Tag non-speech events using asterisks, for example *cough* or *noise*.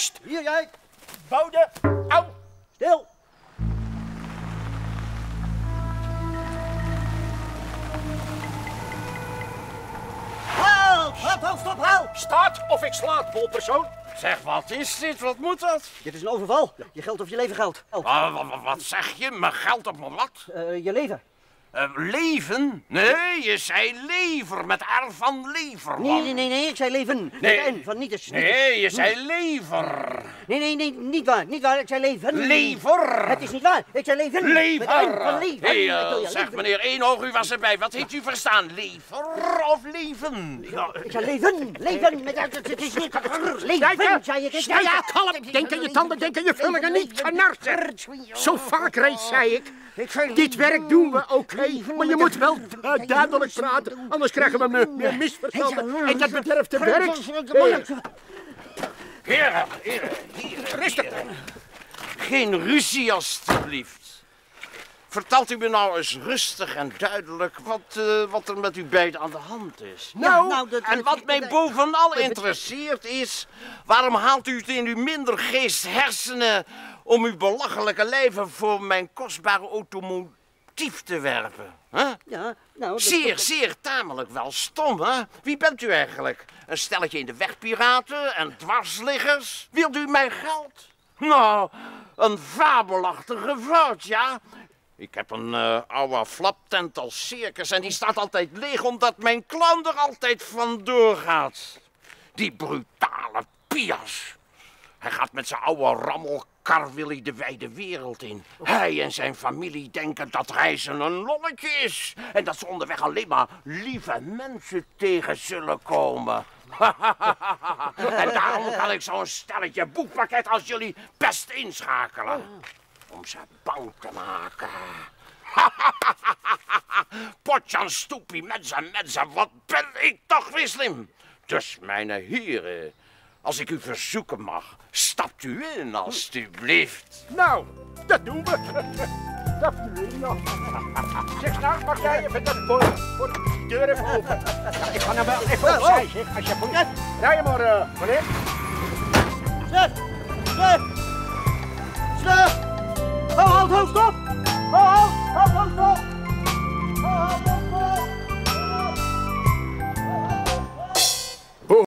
Hier jij. Bode! Au! Stil. Halt! Halt, halt, stop, halt! Staat of ik slaat, bolpersoon. Zeg, wat is dit? Wat moet dat? Dit is een overval. Je geld of je leven geldt. Geld. Wa- wa- wa- Wat zeg je? Mijn geld op mijn wat? Eh, je leven. Eh, leven? Nee, je zei lever met R van lever. Nee, nee, nee, nee, ik zei leven. Nee. Met N van niet eens. Nee, je zei lever. Nee, nee, nee, niet waar, niet waar. Ik zei leven. Lever. Het is niet waar. Ik zei leven. Lever. Met N van leven. Hey, je zeg meneer Eenoog, u was erbij. Wat heeft u verstaan? Lever of leven? Ja, Ik zei leven, leven. Met, het is niet... Leven, zei ik. Ja, ja, kalm. Denk aan je tanden, denk aan je vullingen, niet knarsen. Zo vaak reeds zei ik. Dit werk doen we, Maar je moet wel eh, duidelijk praten, anders krijgen we me- me misverstanden. En dat bederft de werk. Eh, heren, heren, heren. Rustig. Geen ruzie, alstublieft. Vertelt u me nou eens rustig en duidelijk wat, eh, wat er met u beiden aan de hand is. Nou, nou, dat- En wat mij bovenal interesseert is... waarom haalt u het in uw minder geest hersenen... om uw belachelijke leven voor mijn kostbare automotief te werpen? hè? Ja, nou... Zeer, zeer tamelijk wel stom, hè? Wie bent u eigenlijk? Een stelletje in de wegpiraten en dwarsliggers? Wilt u mijn geld? Nou, een fabelachtige fout, ja? Ik heb een eh, oude flaptent als circus en die staat altijd leeg omdat mijn klant er altijd vandoor gaat. Die brutale Pias. Hij gaat met zijn oude rammelkar wil hij de wijde wereld in. Hij en zijn familie denken dat reizen een lolletje is. En dat ze onderweg alleen maar lieve mensen tegen zullen komen. *laughs* en daarom kan ik zo'n stelletje boekpakket als jullie best inschakelen. Om ze bang te maken. *laughs* Potjan stoepie, mensen, mensen, wat ben ik toch weer slim. Dus, mijn heren, als ik u verzoeken mag, stapt u in, alstublieft. Nou, dat doen we. Dat doen we nog. Zeg, nou, mag jij even dat voor, voor de deur even open? Ja, ik ga nou wel even opzij, zeg, als je. Rij je maar, eh, meneer. Stop! Stop!